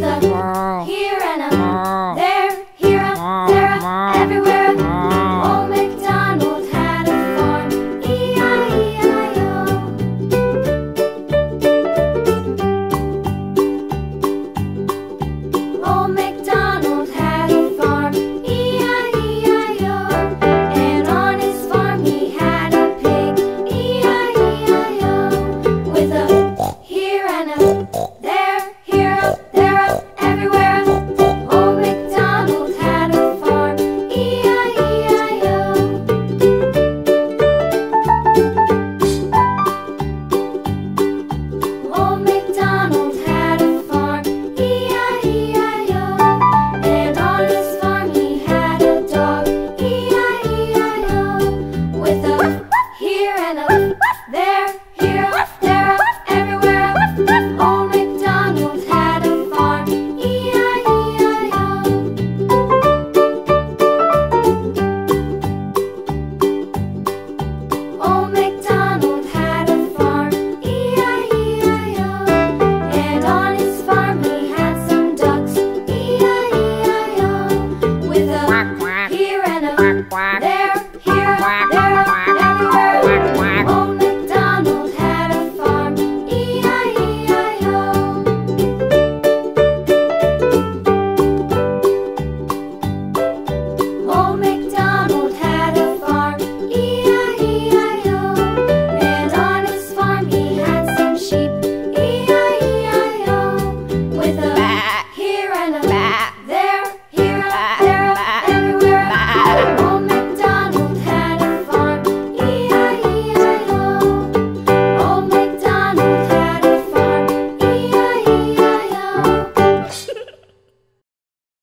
with